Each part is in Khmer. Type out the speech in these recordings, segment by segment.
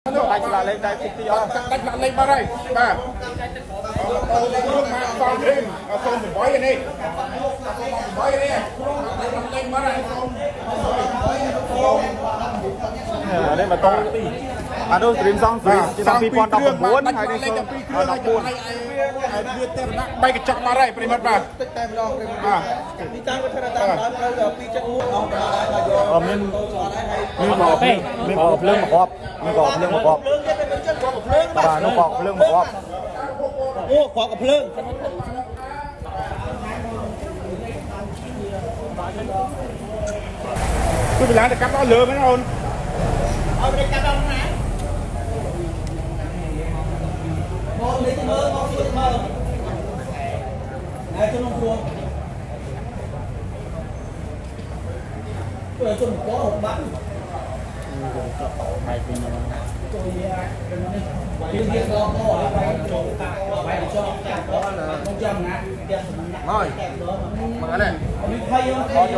ដាច់ស្លាកលេខដៃតិចតិចអស់ដាច់ដាក់លេខបាត់ហើយបាទអូលោកមកសំរៀងសូម8នេះ8នេះលេខបាត់ហើយសូមអានេះមកតទីអានោះស្រីមសងស្រីឆ្នាំ2019ហើយនេះលេខ14 12គ្រឿងហើយវាទេរណៈបែកកញ្ចក់បាត់ហើយប្រិមត្តបាទតិចតែម្ដងព្រមបាទនេះតាមវិធានតាមដល់ត្រូវដល់271អស់ដល់ហើយយកអមានមានមកពេមានមកភ្លើងមកគ្រាប់មានមកភ្លើងមកគ្រាប់ភ្លើងទៀតទៅចិត្តគាត់ភ្លើងបាទនោះមកភ្លើងមកគ្រាប់ អូគាត់ក៏ភ្លើងគឺកន្លងទៅកាប់ដល់លើមែនអូនអត់ได้កាត់ដល់ណាមកលេខមើលមកជួយមើលហើយ ជំនុំព្រោះព្រោះជំនុំព្រោះបាក់ចូលយាពីនេះឡងមកហើយចូលកាក់បាយចោលកាក់ដល់ណាមកចាំណាផ្ទះសំណាក់ហើយមកមកនេះមានភ័យយកអត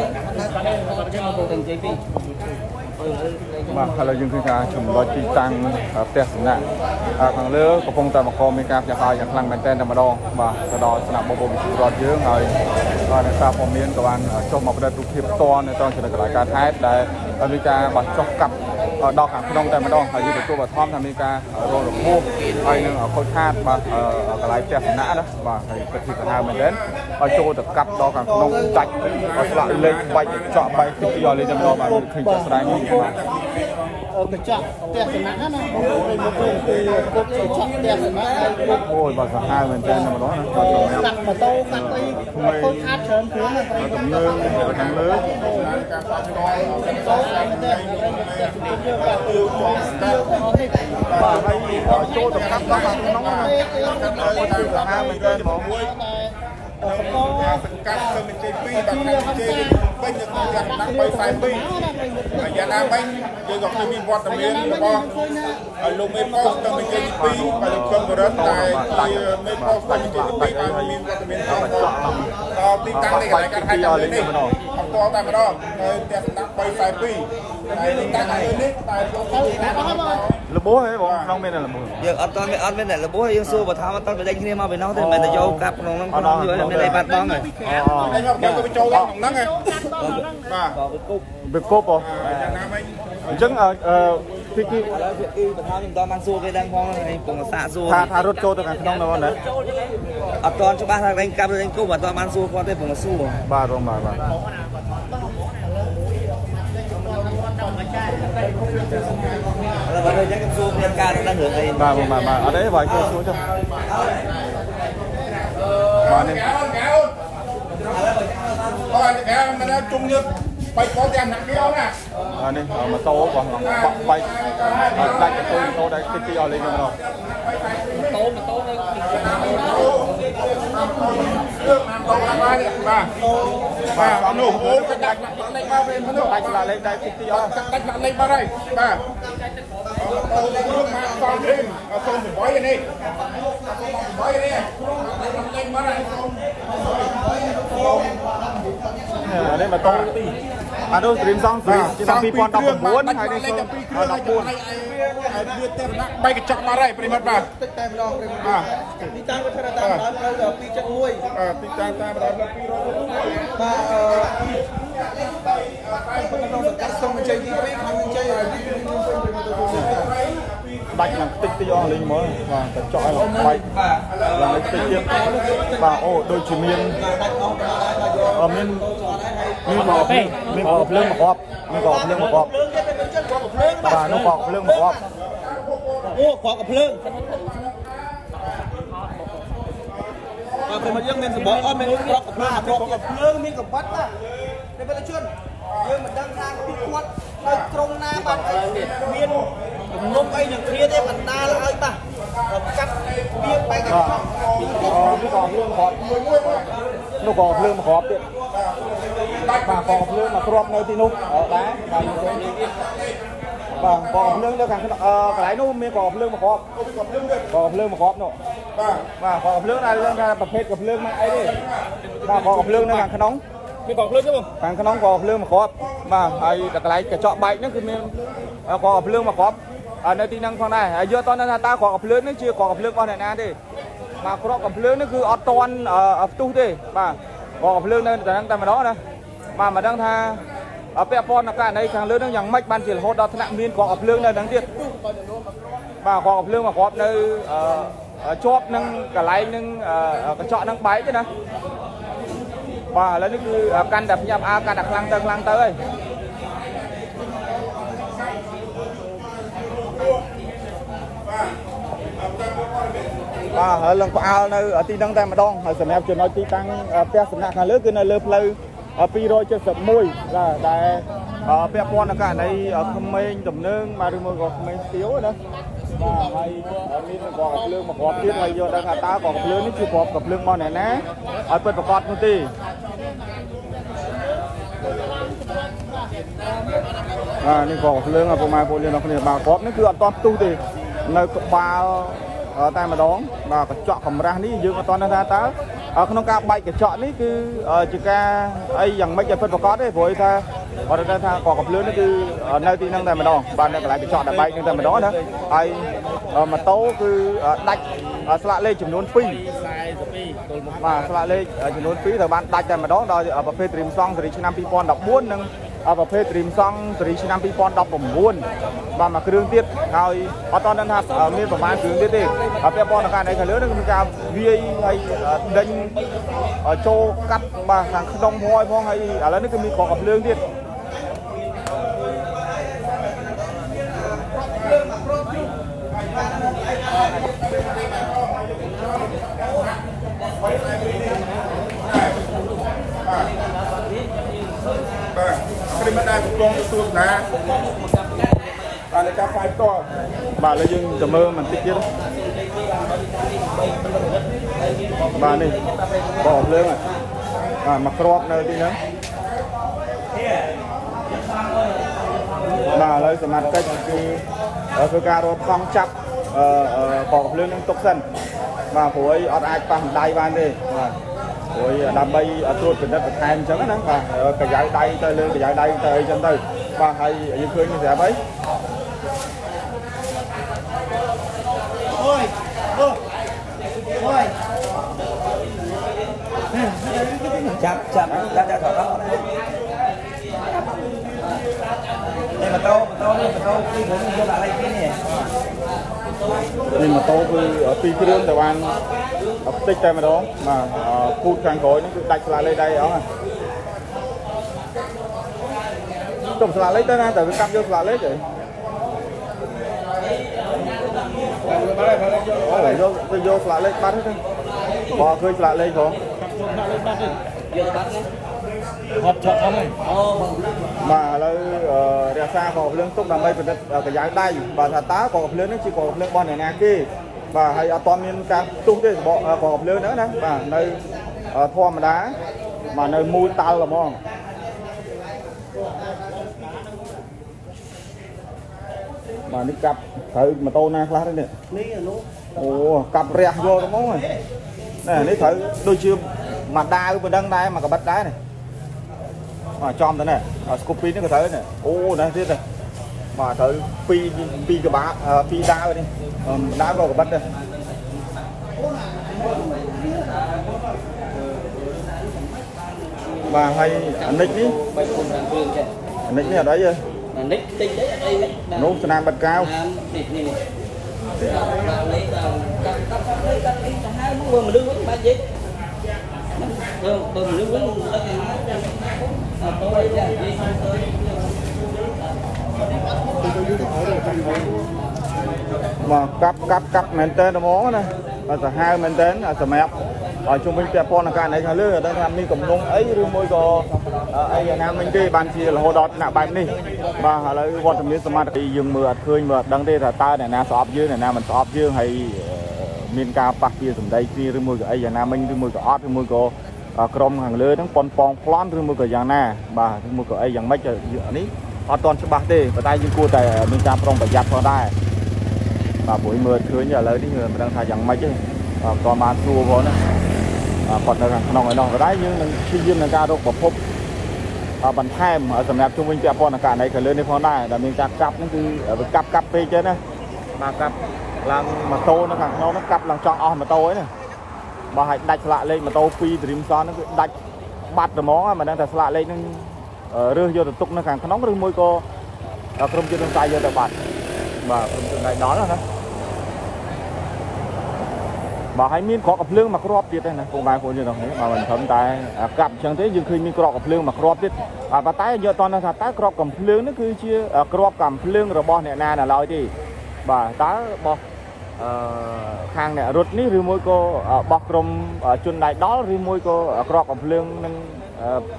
់ យកដោដាច់ស្លាកលេខហើយអាថ្ងៃមកគឺអត់ជួយណាស្លាកលេខដោពីយ៉ាអូនអត់ទីយ៉ាអត់មួយទីយ៉ាគឺគេគេគេជួយឲ្យរំបងហើយបាទកាប់បាច់ចាប់អូនទាំងជ័យពីរបាទឥឡូវយើងឃើញការចម្លុចទីតាំងផ្ទះសំណាក់ខាងលើកំពុងតែបង្កមានការផ្ទះហើយយ៉ាងខ្លាំងមែនទែនតែម្ដងបាទទៅដល់ស្នាក់បុព្វវិទ្យារដ្ឋយើងហើយបាទអ្នកសារព័ត៌មានក៏បានចុះមកផ្ដិតរូបភាពផ្ទាល់នៅត្រង់ចំណុចកន្លែងការហេតុដែលមានការបាត់ចុះកាប់ដល់ខាងក្នុងតែម្ដងហើយយើងទទួលបឋមថាមានការរងរបួសហើយនឹងខូចខាតបាទកន្លែងផ្ទះសំណាក់ណាបាទហើយពិតជាសាហាវមែនទែន ហើយចូលទៅកាប់ដល់ខាងក្នុងដាច់ស្លាកលេខបាច់ចក់បែកទីទីឲ្យលេខតែម្ដងបាទឃើញចាក់ស្ដែងនេះបាទកញ្ចក់ផ្ទះសំណាក់ណាណាបងប្អូនមកគឺគុកកញ្ចក់ផ្ទះសំណាក់ហើយគុកអូយបាទសាហាវមែនទែនតែម្ដងណាបាទត្រង់នេះកាត់ម៉ូតូកាត់អីខូចខាតច្រើនគ្រឿងណាប្រិយទំនើងខាងលើការផ្សាយឆ្លងតូចតែតែយើងបាទគឺចូលស្ទើរអស់នេះបាទហើយចូលទៅកាប់ដល់ខាងក្នុងណាអូយតែសាហាវមែនទែនហ្មង មួយតែអបកការសង្កាត់ទៅមិនជ័យ2បាទការជ័យពេញទៅយ៉ាងដាក់342ហើយយ៉ាងណាមិញយើងក៏ឃើញមានវត្តមានរបស់លោកមេប៉ុស្តិ៍ទៅមិនជ័យទី2បាទលោកជុំបរិទ្ធតែជាមេប៉ុស្តិ៍ទៅមិនជ័យទី2បាទមានវត្តមានផងដល់ទីតាំងនៃកន្លែងការខែខាងលើនេះ អត់តតែម្ដងហើយផ្ទះសម្ដាក់342ហើយទីតាំងខាងលើនេះតែលោកទៅណាអស់មកលបោះហ៎បងក្នុងមានលបោះយើងអត់តមានអត់មានអ្នករបួសយើងសួរបឋមអត់តបដេញគ្នាមកពីនោះទេមិនមែនតែយកកាប់ក្នុងនោះក្នុងយល់មានអីបាត់បង់ហើយអូហើយខ្ញុំទៅបញ្ចូលក្នុងហ្នឹងបាទក៏វាគប់វាគប់ហ៎យ៉ាងណាមិញអញ្ចឹងអឺទីគីឥឡូវវាគឺបឋមខ្ញុំមិនតបានសួរគេដឹងផងនេះពងសាកសួរថាថារត់ចូលទៅខាងក្នុងនោះណាអត់តន់ច្បាស់ថាដេញកាប់ឬដេញគប់អត់តបានសួរគាត់ទេពងសួរបាទរងបាទបាទឥឡូវបើយើងខ្ញុំសួរមានការដឹងរឿងអីបាទបាទ បាទអត់ទេបាទចូលសួរចុះបាទនេះកែអូនកែអូនអូយកែមិនជុំយើងបែកកោទាំងណាក់គេអូនណាអានេះម៉ូតូបងបាក់បែកដាច់ទៅម៉ូតូដាច់តិចតិចឲ្យលេងហ្នឹងរឿងណាតោណាបាទ បាទបាទអនុអូក៏ដាច់ដាក់លេខមកវិញមកនោះដាច់ស្លាកលេខដៃតិចតិចអស់ដាច់ដាក់លេខមកហើយបាទអូរឿងមកសំរៀងសូម8នេះ8នេះលេខមកហើយសូមអានេះមកតទី អានោះស្រីមសងស្រីឆ្នាំ2019ហើយនេះលេខ12គ្រឿងហើយ14វាទេរណៈបែកកញ្ចក់បាត់ហើយប្រិមត្តបាទតិចតែម្ដងព្រមបាទនេះតាមវិធានតាមដល់ត្រូវដល់271អឺទីតាំងតាមដល់200បាទអឺក្នុងសង្កាត់សូមអញ្ជើញទី2ខាងអញ្ជើញឲ្យទី2ខ្ញុំពេញព្រមទៅជួយដាច់ឡើងតិចតិចអស់លេងមើលបាទតែចောက်ឲ្យឡើងបែកឡើងតិចទៀតបាទអូដូចជាមានដាច់អស់ដល់ហើយយកអមាន មានមកពេមានមកភ្លើងមកគ្រាប់មានក៏ភ្លើងមកគ្រាប់ភ្លើងទៀតទៅចិត្តគាត់ភ្លើងបាទនោះក៏ភ្លើងមកគ្រាប់អូគាត់ក៏ភ្លើងបាទព្រមយើងមានសម្បកអត់មានក្របភ្លើងក្របភ្លើងមានកបាត់ណាតែបើជនយើងមិនដឹងថាពីគាត់នៅក្រុងណាបាទមានទំនុកអីនឹងគ្នាទេបណ្ដាលឲ្យបាទកាត់វាបែកកញ្ចក់អូនេះក៏ភ្លើងមកគ្រាប់នោះក៏ភ្លើងមកគ្រាប់ទៀត បាទក៏ភ្លើងមកគ្រាប់នៅទីនោះដែរបាទបាទកកភ្លើងនៅខាងអឺកន្លែងនោះមានកកភ្លើងមកគ្រាប់អូក៏ភ្លើងទៀតកកភ្លើងមកគ្រាប់នោះបាទបាទកកភ្លើងដែលយើងថាប្រភេទកភ្លើងមកអីទេបាទកកភ្លើងនៅខាងក្នុងមានកងភ្លើងទេបងខាងក្នុងកកភ្លើងមកគ្រាប់បាទហើយដល់កន្លែងកញ្ចក់បែកហ្នឹងគឺមានកកភ្លើងមកគ្រាប់ហើយនៅទីហ្នឹងផងដែរហើយយកតន់ថាតើកកភ្លើងនេះជាកកភ្លើងរបស់អ្នកណាទេបាទគ្រាប់កភ្លើងនេះគឺអត់តន់ផ្ទុះទេបាទកកភ្លើងនៅតែហ្នឹងតែម្ដងណា បាទមិនដឹងថាអពាក់ព័ន្ធនឹងករណីខាងលើហ្នឹងយ៉ាងម៉េចបានជារហូតដល់ថ្នាក់មានកកភ្លើងនៅហ្នឹងទៀតបាទកកភ្លើងមកគ្រាប់នៅជាប់នឹងកន្លែងនឹងកញ្ចក់ហ្នឹងបែកទេណាបាទឥឡូវនេះគឺកាន់តែភ្ញាក់ផ្អើលកាន់តែខ្លាំងទៅខ្លាំងទៅហើយបាទហើយឡើងផ្អើលនៅទីហ្នឹងតែម្ដងហើយសម្រាប់ចំណុចទីតាំងផ្ទះសំណាក់ខាងលើគឺនៅលើផ្លូវ 271បាទដែលពាក់ព័ន្ធនឹងករណីក្មេងដំណើងបាទឬមួយក៏ក្មេងស្ទាវណាបាទហើយមានកងភ្លើងមកគ្រាប់ទៀតហើយយកដឹងថាតើកងភ្លើងនេះជាគ្រាប់កភ្លើងរបស់អ្នកណាឲ្យពិតប្រកបនោះទេបាទនេះក៏ភ្លើងពុកម៉ែពលយើងដល់គ្នាបាទគ្រាប់នេះគឺអត់តន់ផ្ទុះទេនៅក្បាលតែម្ដងបាទកញ្ចក់កម្រាស់នេះយើងអត់តន់ថាតើ ក្នុងការបែកកញ្ចក់នេះគឺជាការអីយ៉ាងម៉េចឲ្យពិតប្រកបទេព្រោះថាបើទៅថាក៏កំភ្លើងនេះគឺនៅទីហ្នឹងតែម្ដងបាទនៅកន្លែងកញ្ចក់ដែលបែកហ្នឹងតែម្ដងណាហើយម៉ូតូគឺដាច់ស្លាកលេខចំនួន2 42បាទស្លាកលេខចំនួន2ត្រូវបានដាច់តែម្ដងដោយប្រភេទរីមសង់សេរីឆ្នាំ2014និង ប្រភេទរីមសង់សេរីឆ្នាំ2019បាទមួយគ្រឿងទៀតហើយអត់តន់ថាមានប្រមាណគ្រឿងទៀតទេហើយពាក់ព័ន្ធនឹងការនៃខាងលើនឹងមានការវាយហើយដេញចូលកាត់បាទខាងក្នុងហួយផងហើយឥឡូវនេះគឺមានក្រកភ្លើងទៀត គ្រីមដែរកំពុងទទួលណាបាទនៅការផ្សាយផ្ទាល់បាទឥឡូវយើងទៅមើលបន្តិចទៀតបាទនេះបោភ្លើងហើយបាទមកគ្រាប់នៅទីហ្នឹងបាទឥឡូវសមត្ថកិច្ចគឺធ្វើការរត់ខំចាប់អឺបោភ្លើងនឹងទុកសិនបាទព្រោះអីអត់អាចប៉ះដៃបានទេបាទ ព្រោះដើម្បីត្រួតពិនិត្យបន្ថែមអញ្ចឹងណាបាទកញ្ចៅដៃទៅលើកញ្ចៅដៃទៅអីចឹងទៅបាទហើយយើងឃើញស្រាប់ហើយ Ôi, ôi, ôi. ចាប់ចាប់ចាប់ចាប់ថតនេះម៉ូតូម៉ូតូនេះម៉ូតូពីគ្រឿងយកដាក់លេខពីនេះនេះម៉ូតូគឺពីរគ្រឿងតែបាន ផ្ទិចតែម្ដងបាទពូតខាងក្រោយនេះគឺដាច់ស្លាកលេខដៃអស់ហើយទុំស្លាកលេខទៅណាតែវាកាប់យកស្លាកលេខហីអូយកទៅយកស្លាកលេខបាត់ទៅបើឃើញស្លាកលេខផងយកទៅបាត់ណា Hộp chợ không này. បាទឥឡូវរក្សាកងភ្លើងទុកដើម្បីពិនិត្យកញ្ចៅដៃបាទថាតើកងភ្លើងនេះជាកងភ្លើងរបស់អ្នកណាគេ បាទហើយអត់ទាន់មានការផ្ទុះទេរបស់កងភ្លើងហ្នឹងណាបាទនៅធម្មតាបាទនៅមូលតល់ហ្មងបាទនេះកាប់ត្រូវម៉ូតូណាខ្លះទេនេះ Ní là nó. អូកាប់រះយកទៅហ្មងហ្នឹងនេះនេះត្រូវដូចជាមួយដាវប៉ុណ្ណឹងដែរមកកបិតដែរនេះបាទចំទៅនេះស្គប់ពីរនេះក៏ត្រូវនេះអូនេះទៀតនេះ បាទត្រូវពីរពីរក្បាលអឺពីរដាវនេះអឺដាវក៏កបិតដែរបាទហើយអានិចនេះបីគុំខាងគ្រឿងចេះអានិចនេះអត់អីទេនិចតិចទេអត់អីទេនោះស្នាមបិទកៅនេះនេះនេះដាក់លេខដល់កាត់កាត់លេខកាត់លេខទៅហើយមើលមនុស្សវិញបាច់និយាយបើបើមនុស្សវិញអត់ទេអត់ទៅអីចានិយាយទៅ មកកាប់កាប់កាប់មែនតើហ្មងណាបើសាហាវមែនតើសម្រាប់ឲ្យជុំវិញពាក់ព័ន្ធនឹងការណៃខាងលើអត់ដឹងថាមានកំណងអីឬមួយក៏អីយ៉ាងណាមិញទេបានជារហូតដល់ថ្នាក់បែបនេះបាទឥឡូវវត្តមានសមត្ថកិច្ចយើងមើលអត់ឃើញមើលអត់ដឹងទេថាតើអ្នកណាស្អប់យើងអ្នកណាមិនស្អប់យើងហើយមានការប៉ះពាល់សម្ដីគ្នាឬមួយក៏អីយ៉ាងណាមិញឬមួយក៏អត់ឬមួយក៏ក្រុមខាងលើហ្នឹងប៉ុនប៉ងប្លន់ឬមួយក៏យ៉ាងណាបាទឬមួយក៏អីយ៉ាងម៉េចនេះ អត់ទាន់ច្បាស់ទេប៉ុន្តែយើងគួរតែមានការប្រុងប្រយ័ត្នផងដែរបាទព្រោះមើលឃើញឥឡូវនេះមិនដឹងថាយ៉ាងម៉េចទេបាទតបានសួរផងណាគាត់នៅខាងក្នុងឯនោះប៉ុន្តែយើងនឹងព្យាយាមនឹងការរកប្រភពបន្ថែមសម្រាប់ជុំវិញពាក់ព័ន្ធនឹងករណីកលើនេះផងដែរដែលមានការកាប់នេះគឺវាកាប់កាប់ពេកទេណាបាទកាប់ឡើងម៉ូតូនៅខាងក្នុងនោះកាប់ឡើងចង់អស់ម៉ូតូឯណាបើឲ្យដាច់ស្លាកលេខម៉ូតូ2 Dream Son ហ្នឹងគឺដាច់បាត់តែហ្មងមិនដឹងថាស្លាកលេខហ្នឹង រើសយកទៅទុកនៅខាងក្នុងឬមួយក៏ក្រុមជនរំសាយយកទៅបាត់បាទក្រុមជនដៃដល់ណាបាទហើយមានក្រកកំភ្លើងមួយគ្រាប់ទៀតទេណាពុកម៉ែបងប្អូនយើងទាំងនេះបាទមិនត្រឹមតែកាប់អញ្ចឹងទេយើងឃើញមានក្រកកំភ្លើងមួយគ្រាប់ទៀតបាទប៉ុន្តែយកតថាតើក្រកកំភ្លើងនេះគឺជាក្រកកំភ្លើងរបស់អ្នកណានៅឡើយទេបាទតើរបស់អឺខាងអ្នករត់នេះឬមួយក៏បោះក្រុមជនដៃដល់ឬមួយក៏ក្រកកំភ្លើងនឹង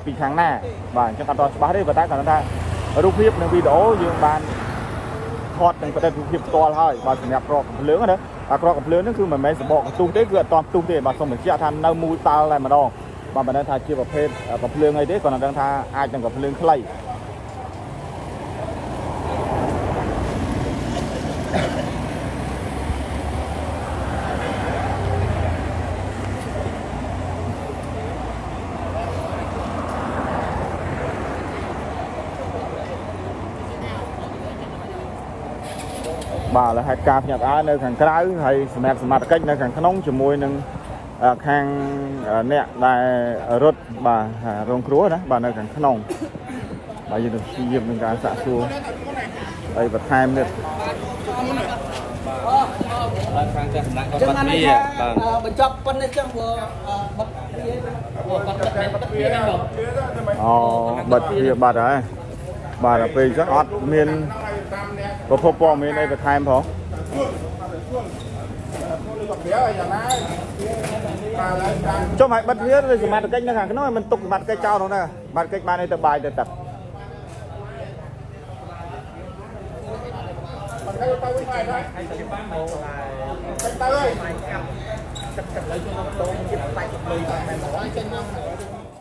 ពីខាងណាបាទអញ្ចឹងអត់ទាន់ច្បាស់ទេប៉ុន្តែគាត់ថារូបភាពនិងវីដេអូយើងបានថតនិងបដិរូបភាពផ្ទាល់ហើយបាទសម្រាប់ក្រកកំភ្លើងណាអាក្រកកំភ្លើងហ្នឹងគឺមិនមែនសបកកន្ទុះទេគឺអត់ទាន់ផ្ទុះទេបាទសូមបញ្ជាក់ថានៅមូលតាល់តែម្ដងបាទមិនដឹងថាជាប្រភេទកំភ្លើងអីទេគាត់នឹងដឹងថាអាចនឹងកំភ្លើងខ្លី បាទហើយហេតុការណ៍ភ្ញាក់ផ្អើលនៅខាងក្រៅហើយសម្រាប់សមត្ថកិច្ចនៅខាងក្នុងជាមួយនឹងខាងអ្នកដែលរត់បាទរងគ្រោះណាបាទនៅខាងក្នុងបាទយើងនឹងព្យាយាមនឹងការសាកសួរហើយបន្ថែមទៀតបាទខាងចាស់សំណាក់គាត់ចឹងបាត់អានេះវាថាបាទបញ្ចប់ប៉ុណ្ណេះចឹងព្រោះបាត់វាគាត់បាត់បាត់វាហ្នឹងបងអូបាត់វាបាត់ហើយបាទដល់ពេលអញ្ចឹងអត់មាន ប្រភពព័ត៌មានអីបន្ថែមផងចុះឲ្យបិទវាឬសមត្ថកិច្ចនៅខាងក្នុងឲ្យមិនទុកសមត្ថកិច្ចចោលនោះណាសមត្ថកិច្ចបានឲ្យទៅបាយទៅទឹកទៅទៅវិញហើយទៅបានមកទៅហើយទឹកទឹកលើខ្ញុំមកតោងទៀតបាច់លុយតែមិនមកចេញមក